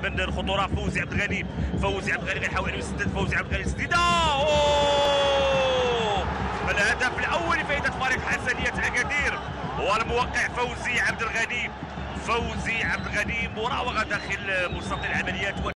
دائما الخطوره فوزي عبد الغني. فوزي عبد الغني غيحاول انه يسدد فوزي عبد الغني سديدة. أوه! الهدف الأول لفائده فريق حسنية أكادير. والموقع فوزي عبد الغني. فوزي عبد الغني مراوغة داخل مستطيل العمليات.